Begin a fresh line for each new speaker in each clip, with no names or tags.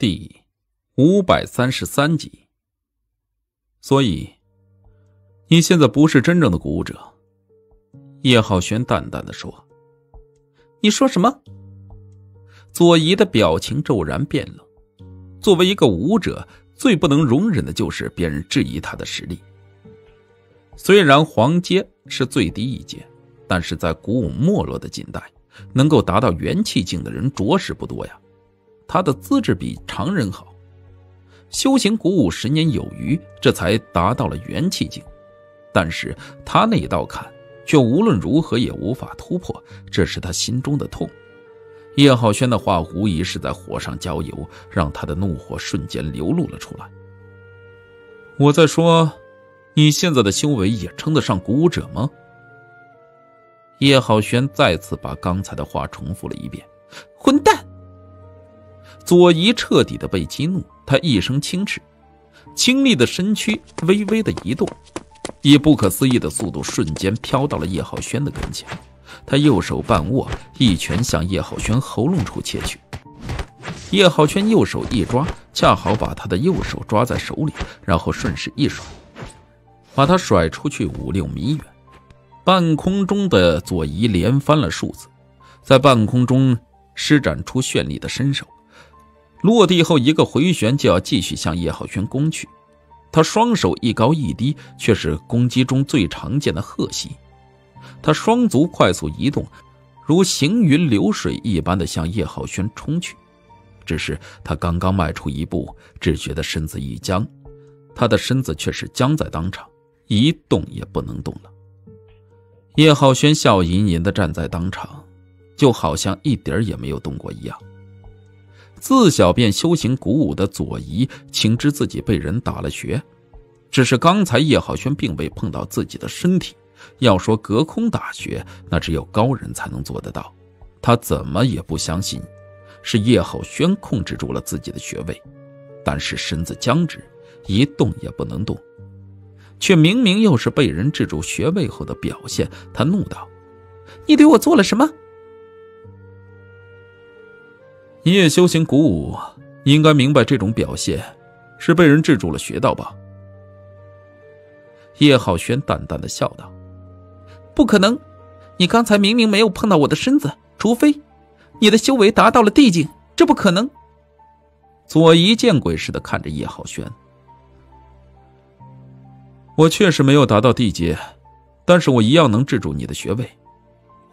第五百三十三集。所以，你现在不是真正的鼓舞者。”叶浩轩淡淡的说。
“你说什么？”
左仪的表情骤然变了。作为一个武者，最不能容忍的就是别人质疑他的实力。虽然黄阶是最低一阶，但是在古武没落的近代，能够达到元气境的人着实不多呀。他的资质比常人好，修行古武十年有余，这才达到了元气境。但是他那一道坎，却无论如何也无法突破，这是他心中的痛。叶浩轩的话无疑是在火上浇油，让他的怒火瞬间流露了出来。我在说，你现在的修为也称得上古武者吗？叶浩轩再次把刚才的话重复了一遍。
混蛋！
左仪彻底的被激怒，他一声轻斥，清丽的身躯微微的移动，以不可思议的速度瞬间飘到了叶浩轩的跟前。他右手半握，一拳向叶浩轩喉咙处切去。叶浩轩右手一抓，恰好把他的右手抓在手里，然后顺势一甩，把他甩出去五六米远。半空中的左仪连翻了数次，在半空中施展出绚丽的身手。落地后一个回旋，就要继续向叶浩轩攻去。他双手一高一低，却是攻击中最常见的贺膝。他双足快速移动，如行云流水一般的向叶浩轩冲去。只是他刚刚迈出一步，只觉得身子一僵，他的身子却是僵在当场，一动也不能动了。叶浩轩笑吟吟地站在当场，就好像一点也没有动过一样。自小便修行古武的左仪，情知自己被人打了穴，只是刚才叶浩轩并未碰到自己的身体。要说隔空打穴，那只有高人才能做得到。他怎么也不相信，是叶浩轩控制住了自己的穴位，但是身子僵直，一动也不能动，却明明又是被人制住穴位后的表现。他怒道：“
你对我做了什么？”
你也修行古武，应该明白这种表现是被人制住了穴道吧？
叶浩轩淡淡的笑道：“不可能，你刚才明明没有碰到我的身子，除非你的修为达到了地境，这不可能。”
左一见鬼似的看着叶浩轩：“我确实没有达到地阶，但是我一样能制住你的穴位。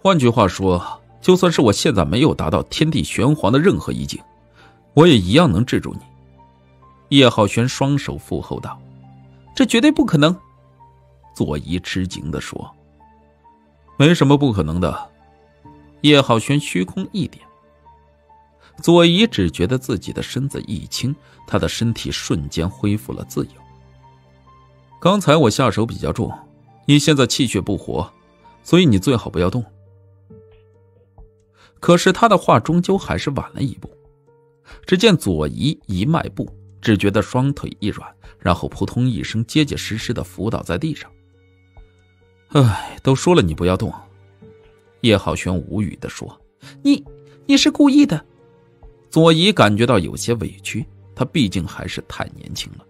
换句话说。”就算是我现在没有达到天地玄黄的任何一境，我也一样能制住你。”
叶浩轩双手负后道，“这绝对不可能。”
左仪吃惊的说，“没什么不可能的。”叶浩轩虚空一点，左仪只觉得自己的身子一轻，他的身体瞬间恢复了自由。刚才我下手比较重，你现在气血不活，所以你最好不要动。可是他的话终究还是晚了一步。只见左仪一迈步，只觉得双腿一软，然后扑通一声，结结实实的伏倒在地上。哎，都说了你不要动。叶浩轩无语的说：“
你，你是故意的。”
左仪感觉到有些委屈，他毕竟还是太年轻了，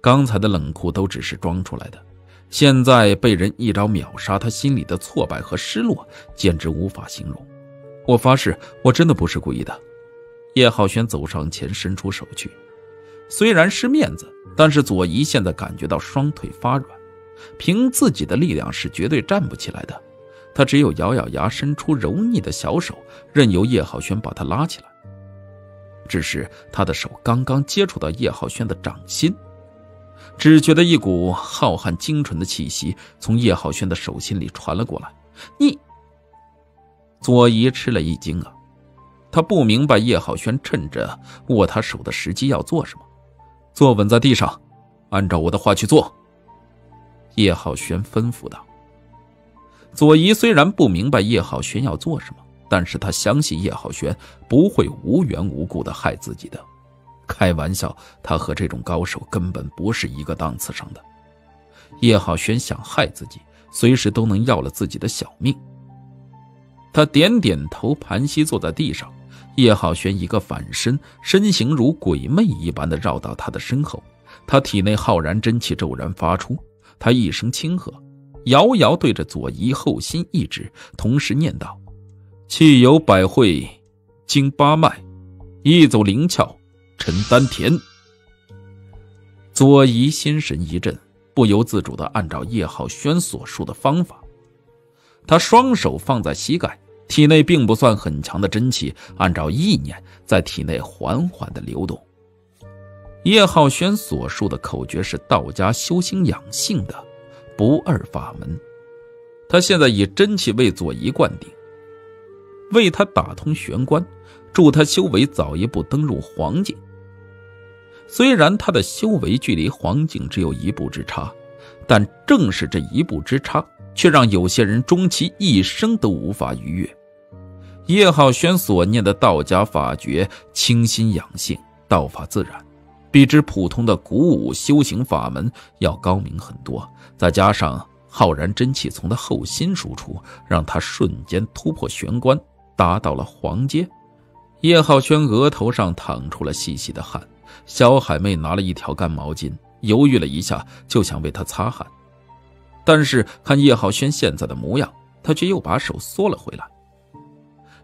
刚才的冷酷都只是装出来的，现在被人一招秒杀，他心里的挫败和失落简直无法形容。我发誓，我真的不是故意的。叶浩轩走上前，伸出手去。虽然是面子，但是左仪现在感觉到双腿发软，凭自己的力量是绝对站不起来的。他只有咬咬牙，伸出柔腻的小手，任由叶浩轩把他拉起来。只是他的手刚刚接触到叶浩轩的掌心，只觉得一股浩瀚精纯的气息从叶浩轩的手心里传了过来。
你。
左仪吃了一惊啊，他不明白叶浩轩趁着握他手的时机要做什么。坐稳在地上，按照我的话去做。叶浩轩吩咐道。左仪虽然不明白叶浩轩要做什么，但是他相信叶浩轩不会无缘无故的害自己的。开玩笑，他和这种高手根本不是一个档次上的。叶浩轩想害自己，随时都能要了自己的小命。他点点头，盘膝坐在地上，叶浩轩一个反身，身形如鬼魅一般的绕到他的身后，他体内浩然真气骤然发出，他一声轻喝，遥遥对着左移后心一指，同时念道：“气有百会，经八脉，一走灵窍，沉丹田。”左移心神一震，不由自主的按照叶浩轩所述的方法，他双手放在膝盖。体内并不算很强的真气，按照意念在体内缓缓的流动。叶浩轩所述的口诀是道家修心养性的不二法门。他现在以真气为左一灌顶，为他打通玄关，助他修为早一步登入黄境。虽然他的修为距离黄境只有一步之差，但正是这一步之差，却让有些人终其一生都无法逾越。叶浩轩所念的道家法诀，清心养性，道法自然，比之普通的鼓舞修行法门要高明很多。再加上浩然真气从他后心输出，让他瞬间突破玄关，达到了黄阶。叶浩轩额头上淌出了细细的汗，小海妹拿了一条干毛巾，犹豫了一下，就想为他擦汗，但是看叶浩轩现在的模样，他却又把手缩了回来。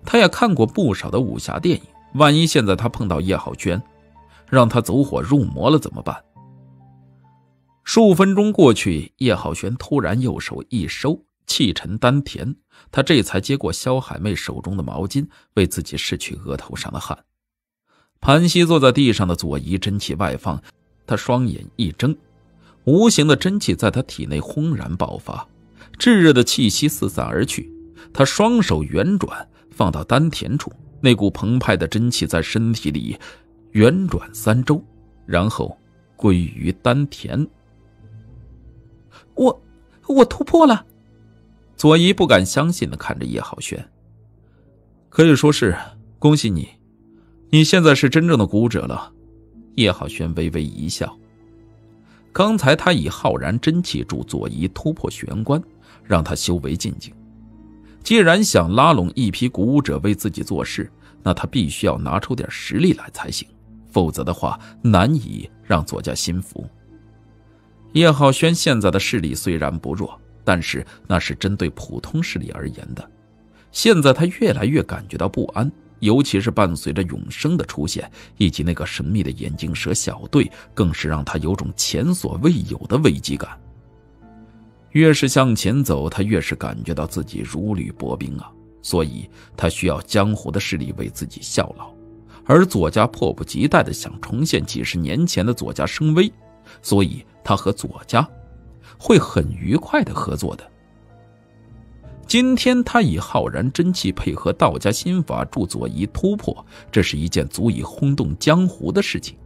他也看过不少的武侠电影，万一现在他碰到叶浩轩，让他走火入魔了怎么办？数分钟过去，叶浩轩突然右手一收，气沉丹田，他这才接过肖海妹手中的毛巾，为自己拭去额头上的汗。盘膝坐在地上的左移真气外放，他双眼一睁，无形的真气在他体内轰然爆发，炙热的气息四散而去，他双手圆转。放到丹田处，那股澎湃的真气在身体里圆转三周，然后归于丹田。
我，我突破了。
左一不敢相信的看着叶浩轩，可以说是恭喜你，你现在是真正的古者了。叶浩轩微微一笑，刚才他以浩然真气助左一突破玄关，让他修为进境。既然想拉拢一批鼓舞者为自己做事，那他必须要拿出点实力来才行，否则的话难以让左家心服。叶浩轩现在的势力虽然不弱，但是那是针对普通势力而言的。现在他越来越感觉到不安，尤其是伴随着永生的出现，以及那个神秘的眼镜蛇小队，更是让他有种前所未有的危机感。越是向前走，他越是感觉到自己如履薄冰啊！所以，他需要江湖的势力为自己效劳，而左家迫不及待的想重现几十年前的左家声威，所以他和左家会很愉快的合作的。今天他以浩然真气配合道家心法助左仪突破，这是一件足以轰动江湖的事情。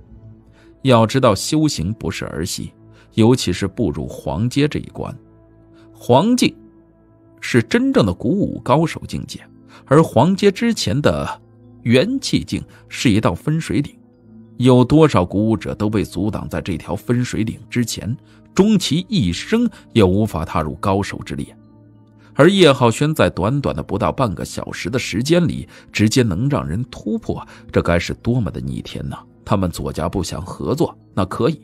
要知道，修行不是儿戏，尤其是步入黄阶这一关。黄境是真正的古武高手境界，而黄阶之前的元气境是一道分水岭，有多少鼓舞者都被阻挡在这条分水岭之前，终其一生也无法踏入高手之列。而叶浩轩在短短的不到半个小时的时间里，直接能让人突破，这该是多么的逆天呐！他们左家不想合作，那可以，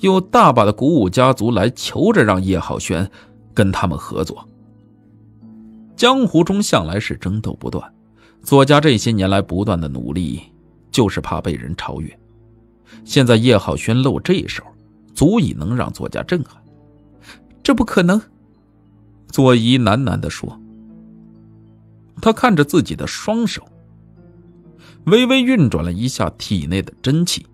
有大把的鼓舞家族来求着让叶浩轩。跟他们合作，江湖中向来是争斗不断。左家这些年来不断的努力，就是怕被人超越。现在叶浩轩露这一手，足以能让左家震撼。
这不可能，
左仪喃喃地说。他看着自己的双手，微微运转了一下体内的真气。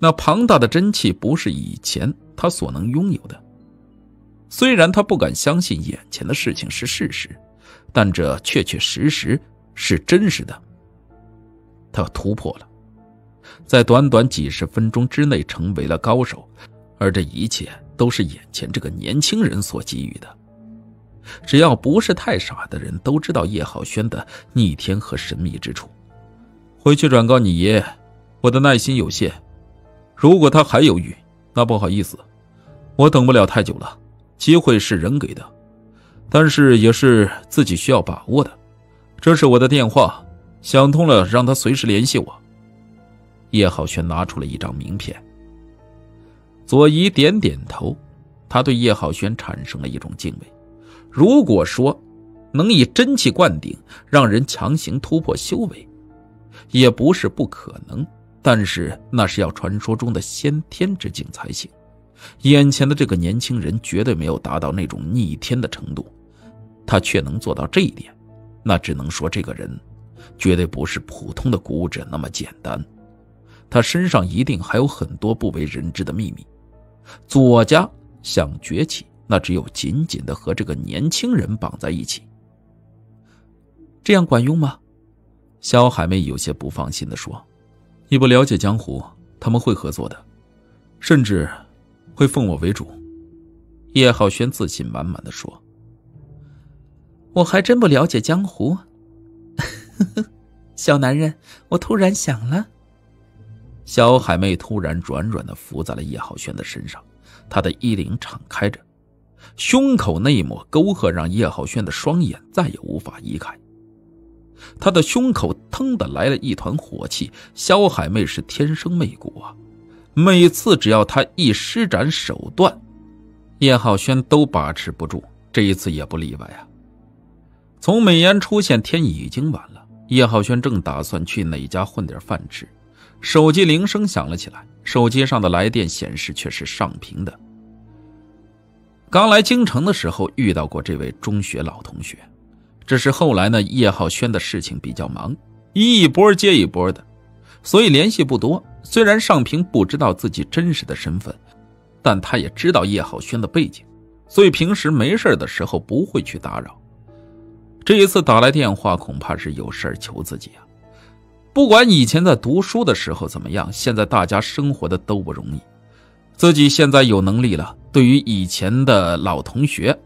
那庞大的真气不是以前他所能拥有的。虽然他不敢相信眼前的事情是事实，但这确确实实是真实的。他突破了，在短短几十分钟之内成为了高手，而这一切都是眼前这个年轻人所给予的。只要不是太傻的人，都知道叶浩轩的逆天和神秘之处。回去转告你爷，我的耐心有限，如果他还犹豫，那不好意思，我等不了太久了。机会是人给的，但是也是自己需要把握的。这是我的电话，想通了，让他随时联系我。叶浩轩拿出了一张名片。左仪点点头，他对叶浩轩产生了一种敬畏。如果说能以真气灌顶，让人强行突破修为，也不是不可能。但是那是要传说中的先天之境才行。眼前的这个年轻人绝对没有达到那种逆天的程度，他却能做到这一点，那只能说这个人绝对不是普通的古武者那么简单。他身上一定还有很多不为人知的秘密。左家想崛起，那只有紧紧的和这个年轻人绑在一起。
这样管用吗？
肖海妹有些不放心的说：“你不了解江湖，他们会合作的，甚至会奉我为主。”
叶浩轩自信满满的说：“我还真不了解江湖。”小男人，我突然想了。
小海妹突然软软的伏在了叶浩轩的身上，她的衣领敞开着，胸口那一抹沟壑让叶浩轩的双眼再也无法移开。他的胸口腾的来了一团火气。小海妹是天生媚骨啊，每次只要她一施展手段，叶浩轩都把持不住，这一次也不例外啊。从美颜出现，天已经晚了，叶浩轩正打算去哪家混点饭吃。手机铃声响了起来，手机上的来电显示却是尚平的。刚来京城的时候遇到过这位中学老同学，只是后来呢，叶浩轩的事情比较忙，一波接一波的，所以联系不多。虽然尚平不知道自己真实的身份，但他也知道叶浩轩的背景，所以平时没事的时候不会去打扰。这一次打来电话，恐怕是有事求自己啊。不管以前在读书的时候怎么样，现在大家生活的都不容易。自己现在有能力了，对于以前的老同学，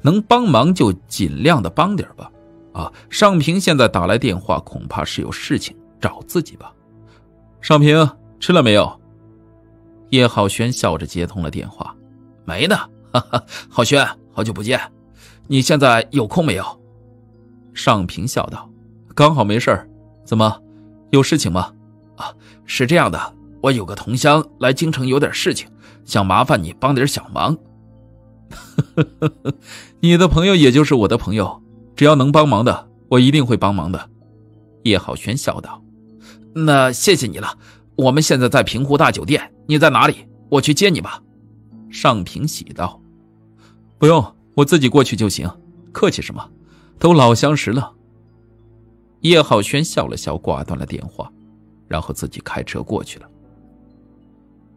能帮忙就尽量的帮点吧。啊，尚平现在打来电话，恐怕是有事情找自己吧。尚平吃了没有？叶浩轩笑着接通了电话，
没呢。哈哈，浩轩，好久不见，你现在有空没有？
尚平笑道：“刚好没事怎么？”有事情吗？
啊，是这样的，我有个同乡来京城有点事情，想麻烦你帮点小忙。
你的朋友也就是我的朋友，只要能帮忙的，我一定会帮忙的。
叶浩轩笑道：“
那谢谢你了。我们现在在平湖大酒店，你在哪里？我去接你吧。”
尚平喜道：“
不用，我自己过去就行。客气什么？都老相识了。”
叶浩轩笑了笑，挂断了电话，然后自己开车过去了。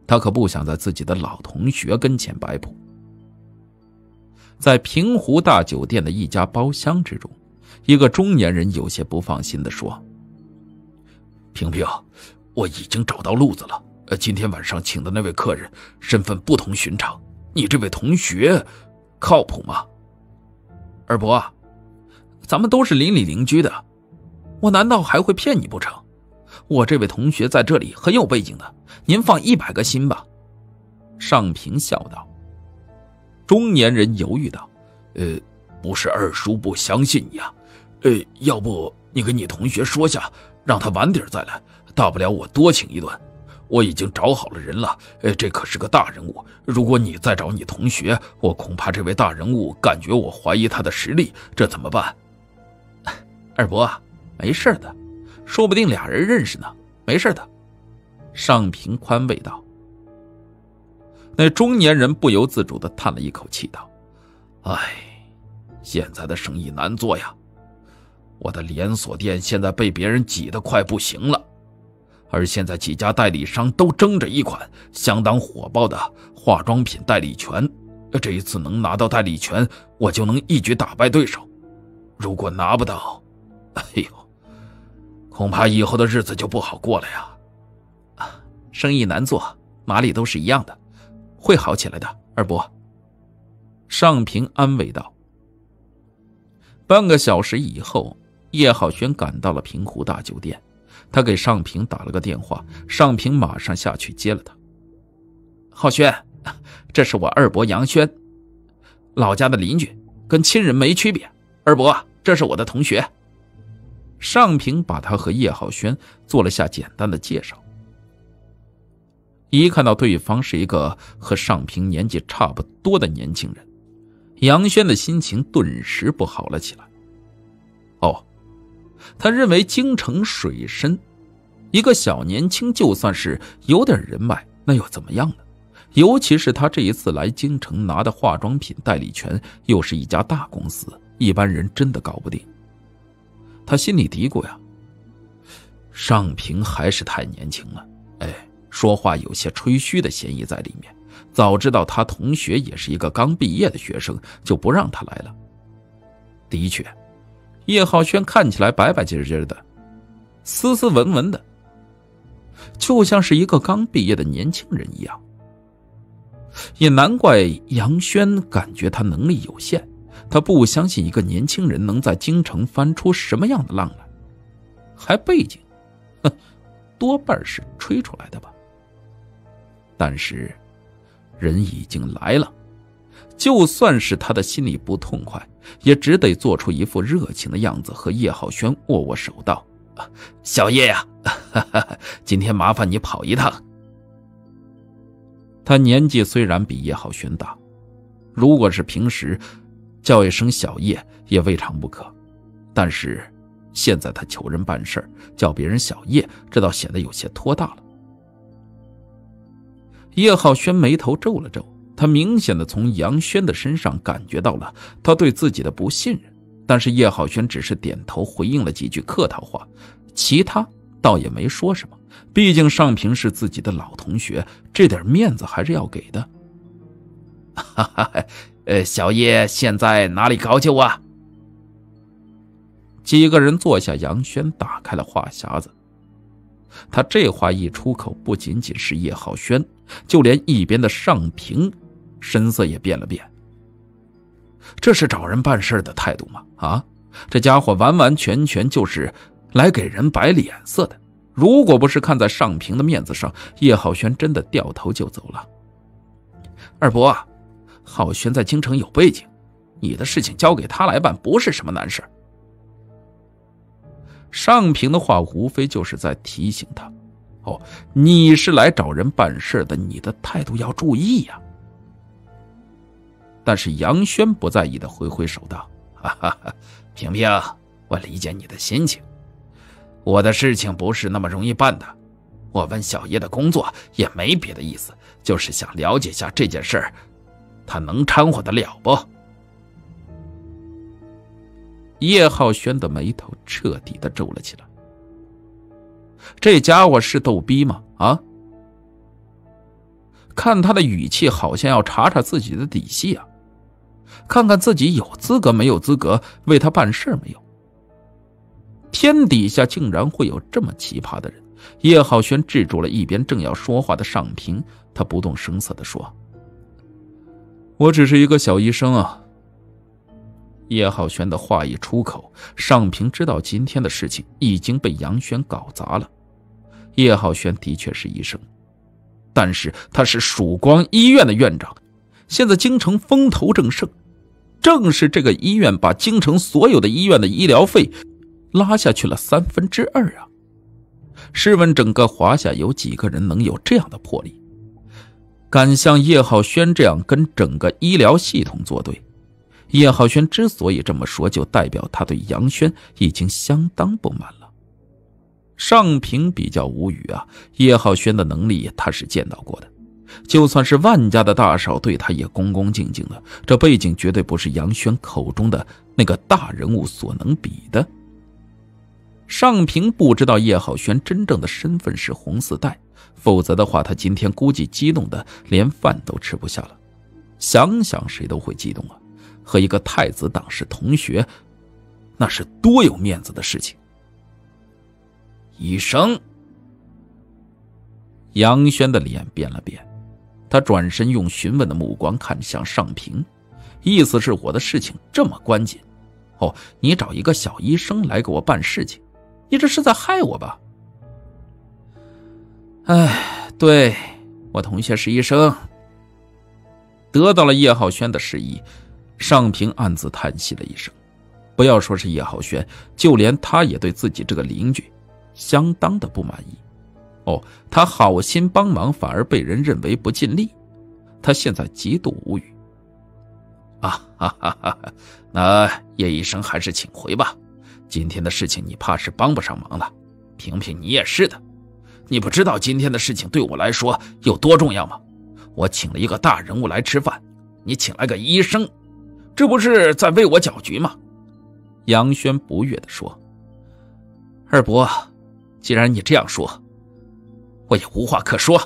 他可不想在自己的老同学跟前摆谱。在平湖大酒店的一家包厢之中，一个中年人有些不放心的说：“
平平，我已经找到路子了。呃，今天晚上请的那位客人身份不同寻常，你这位同学靠谱吗？
二伯，咱们都是邻里邻居的。”我难道还会骗你不成？我这位同学在这里很有背景的，您放一百个心吧。”
尚平笑道。中年人犹豫道：“
呃，不是二叔不相信你啊，呃，要不你跟你同学说下，让他晚点再来，大不了我多请一顿。我已经找好了人了，呃，这可是个大人物。如果你再找你同学，我恐怕这位大人物感觉我怀疑他的实力，这怎么办？”
二伯。没事的，说不定俩人认识呢。没事的，
尚平宽慰道。那中年人不由自主的叹了一口气，道：“
唉，现在的生意难做呀。我的连锁店现在被别人挤得快不行了，而现在几家代理商都争着一款相当火爆的化妆品代理权。这一次能拿到代理权，我就能一举打败对手。如果拿不到，哎呦！”恐怕以后的日子就不好过了呀！
生意难做，哪里都是一样的，会好起来的。二伯，
尚平安慰道。半个小时以后，叶浩轩赶到了平湖大酒店，他给尚平打了个电话，尚平马上下去接了他。
浩轩，这是我二伯杨轩，老家的邻居，跟亲人没区别。二伯，这是我的同学。尚平把他和叶浩轩做了下简单的介绍。一看到对方是一个和尚平年纪差不多的年轻人，杨轩的心情顿时不好了起来。哦，他认为京城水深，一个小年轻就算是有点人脉，那又怎么样呢？尤其是他这一次来京城拿的化妆品代理权，又是一家大公司，一般人真的搞不定。他心里嘀咕呀：“尚平还是太年轻了，哎，说话有些吹嘘的嫌疑在里面。早知道他同学也是一个刚毕业的学生，就不让他来了。”的确，叶浩轩看起来白白净净的，斯斯文文的，就像是一个刚毕业的年轻人一样。也难怪杨轩感觉他能力有限。他不相信一个年轻人能在京城翻出什么样的浪来，还背景，哼，多半是吹出来的吧。但是，人已经来了，就算是他的心里不痛快，也只得做出一副热情的样子，和叶浩轩握握手道：“小叶呀，今天麻烦你跑一趟。”他年纪虽然比叶浩轩大，如果是平时。叫一声小叶也未尝不可，但是现在他求人办事叫别人小叶，这倒显得有些托大了。叶浩轩眉头皱了皱，他明显的从杨轩的身上感觉到了他对自己的不信任，但是叶浩轩只是点头回应了几句客套话，其他倒也没说什么。毕竟尚平是自己的老同学，这点面子还是要给的。哈哈。呃，小叶现在哪里高就啊？几个人坐下，杨轩打开了话匣子。他这话一出口，不仅仅是叶浩轩，就连一边的尚平，神色也变了变。这是找人办事的态度吗？啊，这家伙完完全全就是来给人摆脸色的。如果不是看在尚平的面子上，叶浩轩真的掉头就走了。二伯。啊浩轩在京城有背景，你的事情交给他来办不是什么难事。尚平的话无非就是在提醒他：“哦，你是来找人办事的，你的态度要注意呀。”但是杨轩不在意的挥挥手道：“哈哈，平平，我理解你的心情。我的事情不是那么容易办的。我问小叶的工作也没别的意思，就是想了解下这件事。”他能掺和得了不？叶浩轩的眉头彻底的皱了起来。这家伙是逗逼吗？啊！看他的语气，好像要查查自己的底细啊，看看自己有资格没有资格为他办事没有。天底下竟然会有这么奇葩的人！叶浩轩制住了一边正要说话的尚平，他不动声色的说。我只是一个小医生啊。叶浩轩的话一出口，尚平知道今天的事情已经被杨轩搞砸了。叶浩轩的确是医生，但是他是曙光医院的院长，现在京城风头正盛，正是这个医院把京城所有的医院的医疗费拉下去了三分之二啊！试问整个华夏有几个人能有这样的魄力？敢像叶浩轩这样跟整个医疗系统作对，叶浩轩之所以这么说，就代表他对杨轩已经相当不满了。尚平比较无语啊，叶浩轩的能力他是见到过的，就算是万家的大少对他也恭恭敬敬的，这背景绝对不是杨轩口中的那个大人物所能比的。尚平不知道叶浩轩真正的身份是红四代。否则的话，他今天估计激动的连饭都吃不下了。想想谁都会激动啊，和一个太子党是同学，那是多有面子的事情。医生，杨轩的脸变了变，他转身用询问的目光看向尚平，意思是我的事情这么关键，哦，你找一个小医生来给我办事情，你这是在害我吧？哎，对我同学是医生。得到了叶浩轩的示意，尚平暗自叹息了一声。不要说是叶浩轩，就连他也对自己这个邻居相当的不满意。哦，他好心帮忙，反而被人认为不尽力，他现在极度无语。
啊哈哈哈！那叶医生还是请回吧。今天的事情你怕是帮不上忙了。萍萍，你也是的，你不知道今天的事情对我来说有多重要吗？我请了一个大人物来吃饭，你请来个医生，这不是在为我搅局吗？
杨轩不悦地说：“
二伯，既然你这样说，我也无话可说。”